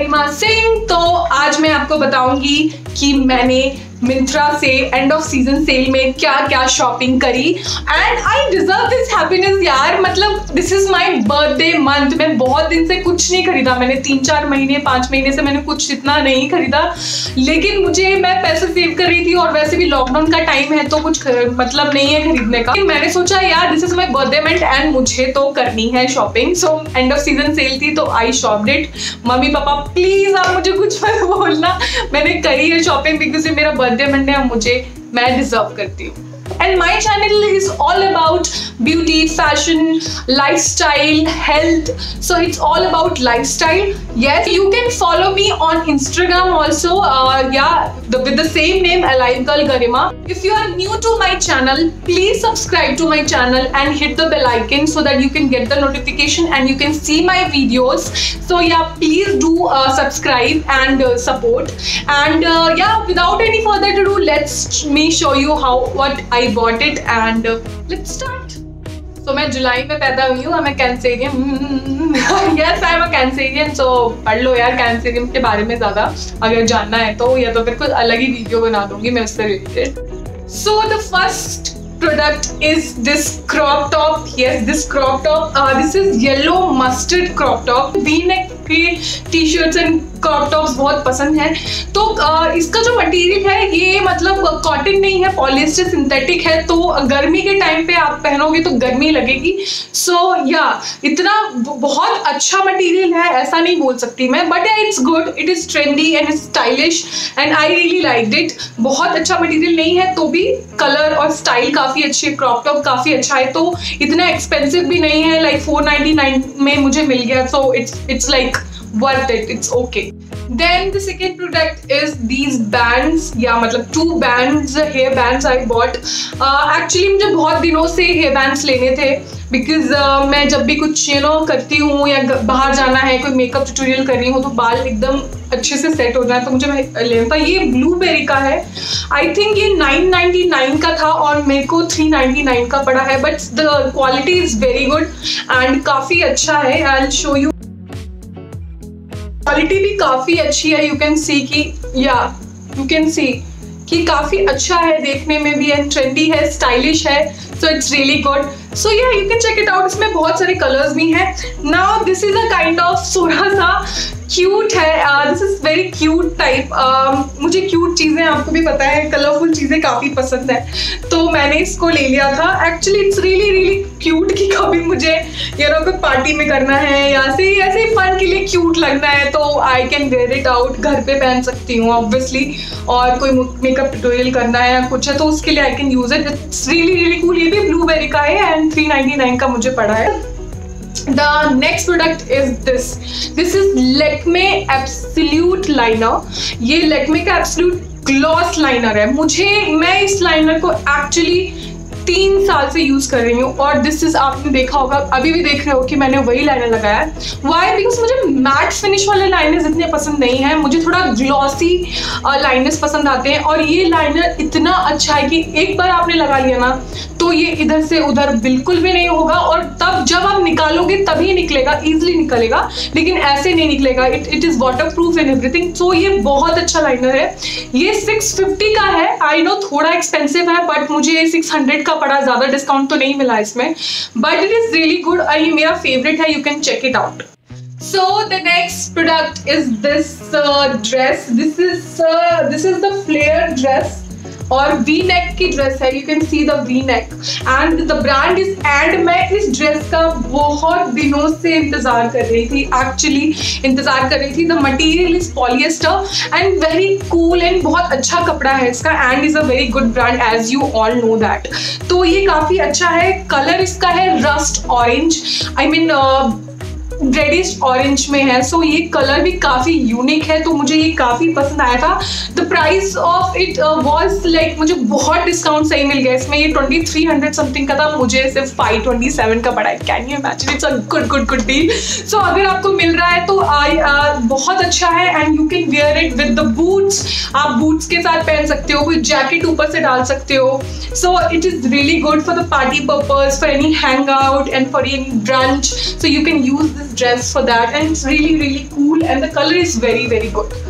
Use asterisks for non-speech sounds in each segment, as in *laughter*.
गरिमा सिंह। तो आज मैं आपको बताऊँगी कि मैंने मिंत्रा से एंड ऑफ़ सीज़न सेल में क्या क्या शॉपिंग करी। And I deserve this happiness यार। मतलब this is my birthday month मैं बहुत दिन से कुछ नहीं खरीदा। मैंने तीन चार महीने, पाँच महीने से मैंने कुछ इतना नहीं खरीदा। लेकिन मुझे, मैं पैसे सेव कर रही थी और वैसे भी लॉकडाउन का टाइम है तो कुछ मतलब नहीं है खरीदने का। मैंने सोचा, यार this is my birthday month and मुझे तो करनी है shopping so end of season sale थी तो I shopped it mummy papa please आप मुझे कुछ मत बोलना। मैंने करी है शॉपिंग बिकॉज़ ये मेरा बर्थडे मंडे है मुझे, मैं डिजर्व करती हूँ। And my channel is all about beauty fashion lifestyle health. So it's all about lifestyle. Yes you can follow me on instagram also. Uh, yeah the, with the same name girl garima. If you are new to my channel please subscribe to my channel and hit the bell icon so that you can get the notification and you can see my videos. So yeah please do uh, subscribe and uh, support. And uh, yeah without any further ado let's me show you how what i bought it and uh, let's start. So मैं जुलाई में पैदा हुई हूँ मैं Cancerian yes I am a Cancerian so पढ़ लो यार कैंसेरियन के बारे में ज़्यादा अगर जानना है तो या तो फिर कुछ अलग ही वीडियो बना दूँगी मैं उससे related so the first product is this crop top. Yes this crop top. Uh, this is yellow mustard crop top. V-neck T shirts and crop tops बहुत पसंद है। तो इसका जो मटेरियल है ये मतलब कॉटन नहीं है पॉलिस्टर सिंथेटिक है। तो गर्मी के टाइम पे आप पहनोगे तो गर्मी लगेगी। सो so, या yeah, इतना बहुत अच्छा मटेरियल है ऐसा नहीं बोल सकती मैं। But it's good it is trendy and stylish and I really like it बहुत अच्छा मटेरियल नहीं है तो भी कलर और स्टाइल काफ़ी अच्छी है क्रॉप टॉप काफ़ी अच्छा है। तो इतना एक्सपेंसिव भी नहीं है लाइक फोर में मुझे मिल गया। So it's it's like worth it it's okay. Then the second product is these bands. या मतलब two bands hair bands I bought. Uh, actually मुझे बहुत दिनों से hair bands लेने थे बिकॉज़ uh, मैं जब भी कुछ यू नो करती हूँ या बाहर जाना है कोई मेकअप ट्यूटोरियल कर रही हूँ तो बाल एकदम अच्छे से सेट हो जाए तो मुझे लेना था ये ब्लूबेरी का है। आई थिंक ये 999 का था और मेरे को 399 का पड़ा है but the quality is very good and काफ़ी अच्छा है। आई शो यू क्वालिटी भी काफ़ी अच्छी है. यू कैन सी की या यू कैन सी कि काफ़ी अच्छा है देखने में भी एंड ट्रेंडी है स्टाइलिश है. So it's really good so या you can check it out इसमें बहुत सारे कलर्स भी हैं. Now this is a kind of सोरा सा वेरी क्यूट टाइप मुझे क्यूट चीज़ें आपको भी पता है कलरफुल चीज़ें काफ़ी पसंद है। तो मैंने इसको ले लिया था। Actually it's really really cute कि कभी मुझे ये नो कोई पार्टी में करना है या ऐसे ऐसे फन के लिए क्यूट लगना है तो I can wear it out घर पे पहन सकती हूँ ऑब्वियसली और कोई मेकअप ट्यूटोरियल करना है या कुछ है तो उसके लिए I can use it it's really really cool ये भी ब्लूबेरी का है एंड थ्री नाइन का मुझे पड़ा है। The next product is this this is Lakme Absolute Liner ये Lakme का Absolute ग्लॉस लाइनर है मुझे मैं इस लाइनर को एक्चुअली तीन साल से यूज़ कर रही हूँ और दिस इज़ आपने देखा होगा, अभी भी देख रहे हो कि मैंने वही लाइनर लगाया है। वाई बिकॉज़ मुझे मैट फिनिश वाले लाइनर्स इतने पसंद नहीं है। मुझे थोड़ा ग्लॉसी लाइनर्स पसंद आते हैं और ये लाइनर इतना अच्छा है कि एक बार आपने लगा लिया ना तो ये इधर से उधर बिल्कुल भी नहीं होगा और तब जब आप निकालोगे, तभी निकलेगा इजिली निकलेगा। लेकिन ऐसे नहीं निकलेगा। It it is waterproof and everything so ये बहुत अच्छा लाइनर है। ये 650 का है। आई नो थोड़ा एक्सपेंसिव है बट मुझे 600 का पड़ा ज़्यादा डिस्काउंट तो नहीं मिला इसमें but it is really good और ये मेरा फेवरेट है you can check it out so the next product is this uh, dress this is uh, this is the flare dress और वी नेक की ड्रेस है you can see the V neck and the brand is and मैं इस dress का बहुत दिनों से इंतज़ार कर रही थी। एक्चुअली इंतज़ार कर रही थी। The material is polyester and very cool and बहुत अच्छा कपड़ा है इसका। And is a very good brand as you all know that तो ये काफ़ी अच्छा है। कलर इसका है rust orange I mean reddish orange में है सो so ये कलर भी काफ़ी यूनिक है तो मुझे ये काफ़ी पसंद आया था। The price of it was like मुझे बहुत डिस्काउंट सही मिल गया इसमें ये ट्वेंटी थ्री हंड्रेड समथिंग का था मुझे सिर्फ़ फाइव ट्वेंटी सेवन का पड़ा है। Can you imagine it's a good good good deal so अगर आपको मिल रहा है तो आई uh, बहुत अच्छा है and you can wear it with the boots आप बूट्स के साथ पहन सकते हो कोई जैकेट ऊपर से डाल सकते हो। So it is really good for the party purpose for any hang out and for any brunch so you can use this dress for that and it's really really cool and the color is very very good.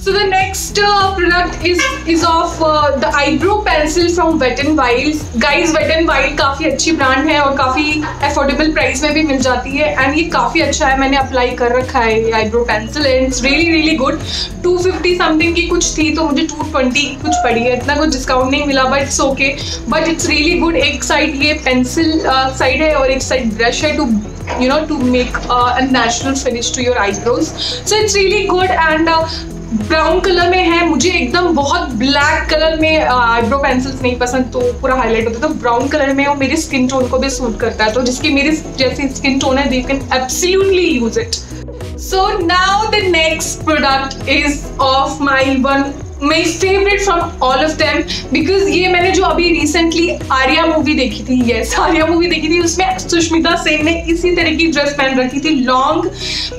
So the next uh, product is is of uh, the eyebrow pencil from Wet n Wild. Guys, Wet n Wild काफ़ी अच्छी brand है और काफ़ी affordable price में भी मिल जाती है and ये काफ़ी अच्छा है मैंने अप्लाई कर रखा है ये eyebrow pencil and it's really really good 250 something की कुछ थी तो मुझे 220 कुछ पड़ी है इतना कुछ डिस्काउंट नहीं मिला but it's okay but it's really good एक साइड ये पेंसिल साइड है और एक साइड ब्रश है to you know to make uh, a natural finish to your eyebrows. So it's really good and uh, brown colour में है. मुझे एकदम बहुत ब्लैक कलर में आईब्रो पेंसिल्स नहीं पसंद तो पूरा हाईलाइट होता है. तो ब्राउन कलर में और मेरी स्किन टोन को भी सूट करता है. तो जिसकी मेरी जैसी स्किन टोन है they can absolutely use it so now the next product is of my one my favourite from all of them because ये मैंने जो अभी रिसेंटली आर्या मूवी देखी थी यस आर्या मूवी देखी थी, उसमें सुष्मिता सेन ने इसी तरह की ड्रेस पहन रखी थी लॉन्ग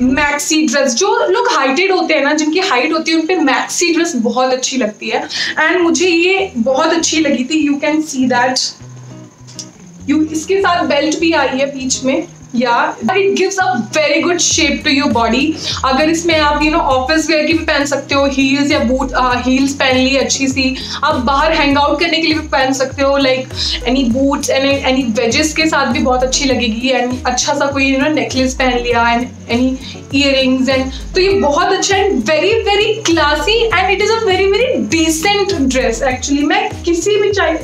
मैक्सी ड्रेस जो लोग हाइटेड होते हैं ना, जिनकी हाइट होती है उन पर मैक्सी ड्रेस बहुत अच्छी लगती है। एंड मुझे ये बहुत अच्छी लगी थी you can see that you इसके साथ बेल्ट भी आई है बीच में। या it gives a very good shape to your body अगर इसमें आप यू नो ऑफ़िस वेयर की भी पहन सकते हो हील्स या बूट हील्स पहन ली अच्छी सी। आप बाहर हैंग आउट करने के लिए भी पहन सकते हो like any boots and any wedges के साथ भी बहुत अच्छी लगेगी। एंड अच्छा सा कोई यू नो नेकलेस पहन लिया एंड एनी इयर एंड तो ये बहुत अच्छा and very very classy and it is a very very decent dress actually मैं किसी भी चाहे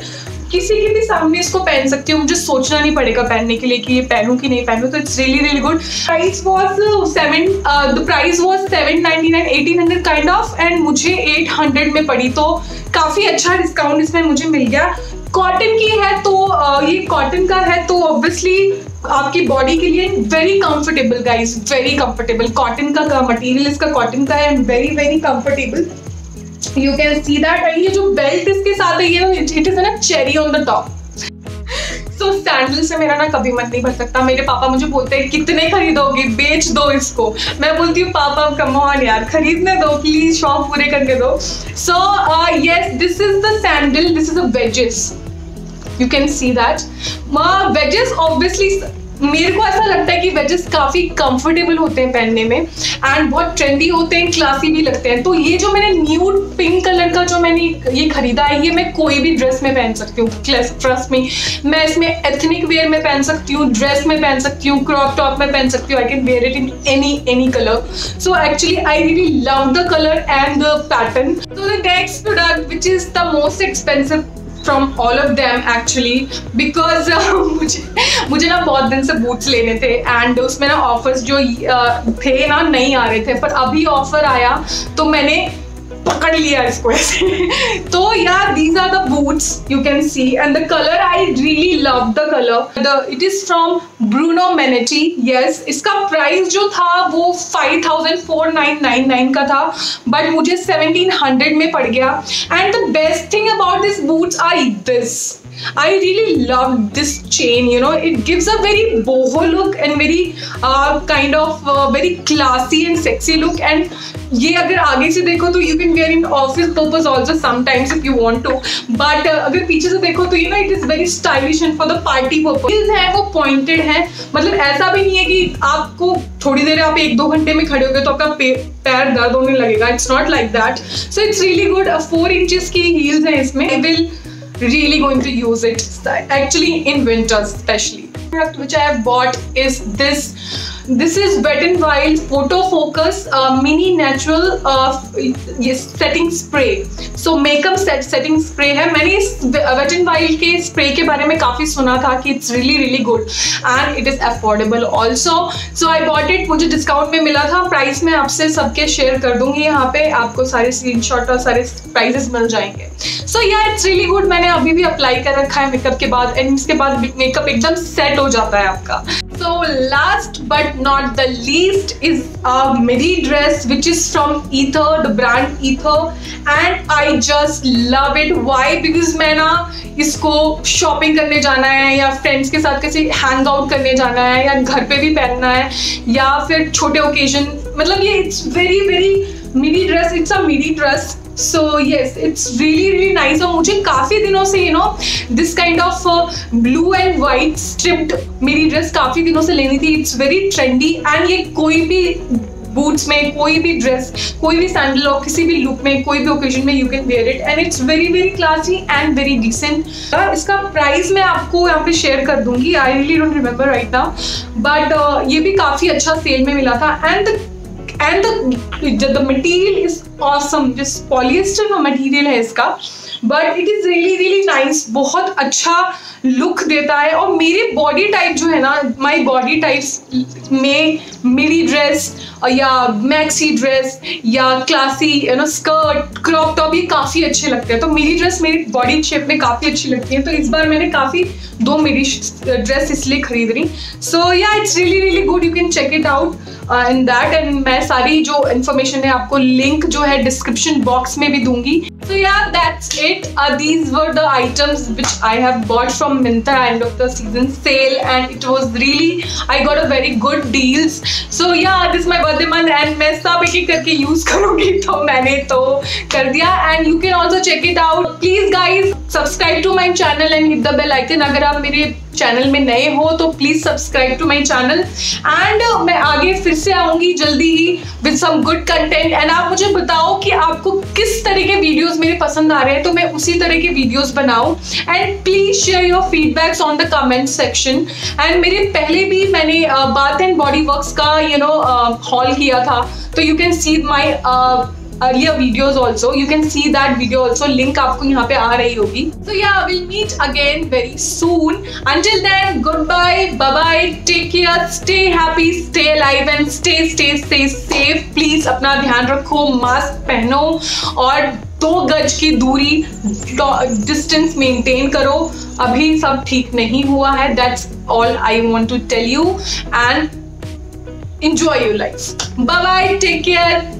किसी के भी सामने इसको पहन सकती हूँ मुझे सोचना नहीं पड़ेगा पहनने के लिए कि ये पहनूं कि नहीं पहनूं तो it's really really good price was seven the price was seven ninety nine eighteen hundred kind of and मुझे एट हंड्रेड में पड़ी तो काफ़ी अच्छा डिस्काउंट इसमें मुझे मिल गया। कॉटन की है तो uh, ये कॉटन का है तो ऑब्वियसली आपकी बॉडी के लिए very comfortable guys very comfortable cotton का मटेरियल इसका कॉटन का है and very very comfortable you can see that and ये जो बेल्ट इसके साथ है, ये इट इज़ ना cherry on the top so sandal से मेरा ना कभी मन नहीं भर सकता। मेरे पापा मुझे बोलते हैं, कितने खरीदोगे? बेच दो इसको। मैं बोलती हूँ, पापा कम ऑन यार, खरीदने दो प्लीज़ शौक पूरे करके दो। So yes this is the sandal this is a wedges you can see that wedges obviously मेरे को ऐसा लगता है कि वेजेस काफ़ी कंफर्टेबल होते हैं पहनने में एंड बहुत ट्रेंडी होते हैं क्लासी भी लगते हैं। तो ये जो मैंने न्यू पिंक कलर का जो मैंने ये खरीदा है, ये मैं कोई भी ड्रेस में पहन सकती हूँ। ट्रस्ट में मैं इसमें एथनिक वेयर में पहन सकती हूँ ड्रेस में पहन सकती हूँ क्रॉप टॉप में पहन सकती हूँ। I can wear it in any any colour so actually I really love the colour and the pattern so the next product which is the most expensive from all of them actually because मुझे मुझे ना बहुत दिन से boots लेने थे and उसमें ना ऑफर्स जो uh, थे ना नहीं आ रहे थे पर अभी ऑफ़र आया तो मैंने पकड़ लिया इसको ऐसे। तो यार these are the boots you can see and the colour I really love the colour the it is from Bruno Manetti yes इसका प्राइस जो था, वो five thousand four nine nine nine का था बट मुझे सेवनटीन हंड्रेड में पड़ गया. And the best thing about this boots are this I really love this chain, you know, it gives a very boho look and very uh, kind of uh, very classy and sexy look. And ये अगर आगे से देखो तो you can wear in office purpose also sometimes if you want to but अगर पीछे से देखो तो you know it is very stylish and for the party purpose है वो पॉइंटेड है. मतलब ऐसा भी नहीं है कि आपको थोड़ी देर आप एक दो घंटे में खड़े हो गए तो आपका पैर दर्द होने लगेगा. It's not like that so it's really good four inches की हील्स हैं इसमें. Will really going to use it actually in winters especially. Product which I have bought is this this is Wet and Wild photo focus mini natural setting spray so makeup setting spray है। मैंने इस wait and wild के spray के बारे में काफ़ी सुना था कि it's really really good and it is affordable also so I want it मुझे डिस्काउंट में मिला था। प्राइस मैं आपसे सबके शेयर कर दूँगी यहाँ पे। आपको सारे स्क्रीन शॉट और सारे प्राइजेस मिल जाएँगे। सो या इट्स रियली गुड मैंने अभी भी अप्लाई कर रखा है मेकअप के बाद एंड इसके बाद मेकअप एकदम सेट हो जाता है आपका। So last but not the least is a midi dress which is from Ether, the brand Ether and I just love it. Why? Because मैं ना इसको शॉपिंग करने जाना है या फ्रेंड्स के साथ किसी हैंग आउट करने जाना है या घर पे भी पहनना है या फिर छोटे ओकेजन मतलब ये it's very very midi dress it's a midi dress so yes it's really really nice और मुझे काफ़ी दिनों से you know this kind of blue and white striped मेरी ड्रेस काफ़ी दिनों से लेनी थी. इट्स वेरी ट्रेंडी एंड ये कोई भी बूट्स में, कोई भी ड्रेस कोई भी सैंडल और किसी भी लुक में, कोई भी ओकेजन में you can wear it and it's very very classy and very decent इसका प्राइस मैं आपको यहाँ पे शेयर कर दूँगी. I really don't remember right now but ये भी काफ़ी अच्छा सेल में मिला था. And and the material is awesome जिस पॉलिएस्टर का मटीरियल है इसका but it is really really nice बहुत अच्छा लुक देता है। और मेरी बॉडी टाइप जो है ना माई बॉडी टाइप्स में मेरी ड्रेस या मैक्सी ड्रेस या classy you know skirt crop top ये काफ़ी अच्छे लगते हैं। तो मेरी ड्रेस मेरी बॉडी शेप में काफ़ी अच्छी लगती है। तो इस बार मैंने काफ़ी दो मेरी ड्रेस इसलिए खरीद रही so yeah it's really really good you can check it out in that and मैं सारी जो इन्फॉर्मेशन है आपको लिंक जो है डिस्क्रिप्शन बॉक्स में भी दूँगी। So yeah, that's it. Uh, these were the items which I have bought from Mintra end of the season sale and it was really, I got a very good deals. So yeah, this is my birthday month and मैं सब एक एक करके use *laughs* करूँगी तो मैंने तो कर दिया and you can also check it out. Please guys, subscribe to my channel and hit the bell icon. अगर आप मेरे चैनल में नए हो तो please subscribe to my channel and मैं आगे फिर से आऊँगी जल्दी ही with some good content and आप मुझे बताओ कि आपको किस तरह के वीडियोस मेरे पसंद आ रहे हैं तो मैं उसी तरह के वीडियोस बनाऊँ. And please share your feedbacks on the comment section and मेरे पहले भी मैंने बाथ एंड बॉडी वर्क्स का यू नो हॉल किया था. तो you can see my earlier videos also you can see that video also link आपको यहाँ पे आ रही होगी so yeah we'll meet again very soon until then goodbye bye bye take care stay happy stay alive and stay stay stay safe please अपना ध्यान रखो mask पहनो और दो गज की दूरी डिस्टेंस मेंटेन करो अभी सब ठीक नहीं हुआ है that's all I want to tell you and enjoy your life bye bye take care